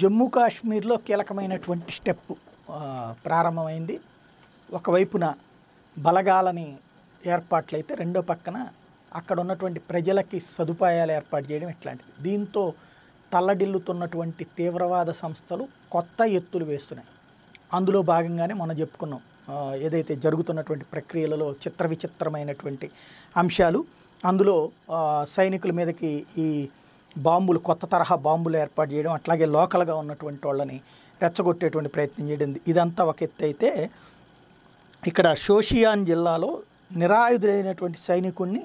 జమ్మూ కాశ్మీర్లో కీలకమైనటువంటి స్టెప్ ప్రారంభమైంది. ఒకవైపున బలగాలని ఏర్పాట్లయితే రెండో పక్కన అక్కడ ఉన్నటువంటి ప్రజలకి సదుపాయాలు ఏర్పాటు చేయడం ఇట్లాంటిది. దీంతో తల్లడిల్లుతున్నటువంటి తీవ్రవాద సంస్థలు కొత్త ఎత్తులు వేస్తున్నాయి. అందులో భాగంగానే మనం చెప్పుకున్నాం ఏదైతే జరుగుతున్నటువంటి ప్రక్రియలలో చిత్ర విచిత్రమైనటువంటి అంశాలు అందులో సైనికుల మీదకి ఈ బాంబులు కొత్త తరహా బాంబులు ఏర్పాటు చేయడం అట్లాగే లోకల్గా ఉన్నటువంటి వాళ్ళని రెచ్చగొట్టేటువంటి ప్రయత్నం చేయడం. ఇదంతా ఒక ఎత్తు అయితే ఇక్కడ షోషియాన్ జిల్లాలో నిరాయుధులైనటువంటి సైనికుణ్ణి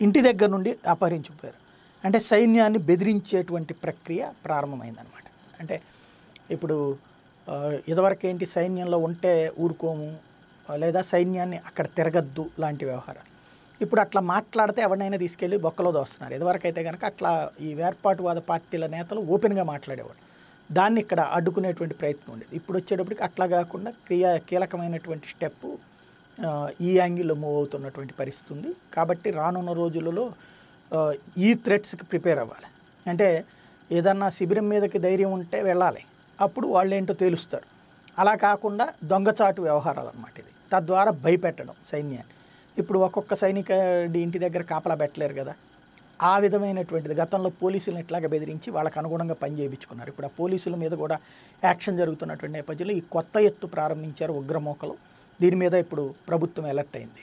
ఇంటి దగ్గర నుండి అపహరించిపోయారు. అంటే సైన్యాన్ని బెదిరించేటువంటి ప్రక్రియ ప్రారంభమైందనమాట అంటే ఇప్పుడు ఇదివరకేంటి ఇదివరకు ఏంటి సైన్యంలో ఉంటే ఊరుకోము లేదా సైన్యాన్ని అక్కడ తిరగద్దు లాంటి వ్యవహారాలు. ఇప్పుడు అట్లా మాట్లాడితే ఎవరినైనా తీసుకెళ్ళి బొక్కలో దోస్తున్నారు. ఇదివరకు అయితే కనుక అట్లా ఈ వేర్పాటువాద పార్టీల నేతలు ఓపెన్గా మాట్లాడేవాడు దాన్ని ఇక్కడ అడ్డుకునేటువంటి ప్రయత్నం ఉండేది. ఇప్పుడు వచ్చేటప్పటికి అట్లా కాకుండా క్రియ కీలకమైనటువంటి స్టెప్ ఈ యాంగిల్లో మూవ్ అవుతున్నటువంటి పరిస్థితి ఉంది. కాబట్టి రానున్న రోజులలో ఈ థ్రెట్స్కి ప్రిపేర్ అవ్వాలి. అంటే ఏదన్నా శిబిరం మీదకి ధైర్యం ఉంటే వెళ్ళాలి. అప్పుడు వాళ్ళు ఏంటో తేలుస్తారు. అలా కాకుండా దొంగచాటు వ్యవహారాలు అన్నమాట ఇది తద్వారా భయపెట్టడం సైన్యాన్ని. ఇప్పుడు ఒక్కొక్క సైనికుడి ఇంటి దగ్గర కాపలా పెట్టలేరు కదా. ఆ విధమైనటువంటిది గతంలో పోలీసులను ఇట్లాగా బెదిరించి వాళ్ళకు అనుగుణంగా పని చేయించుకున్నారు. ఇప్పుడు ఆ పోలీసుల మీద కూడా యాక్షన్ జరుగుతున్నటువంటి నేపథ్యంలో ఈ కొత్త ఎత్తు ప్రారంభించారు ఉగ్రమోకలు. దీని మీద ఇప్పుడు ప్రభుత్వం ఎలర్ట్ అయింది.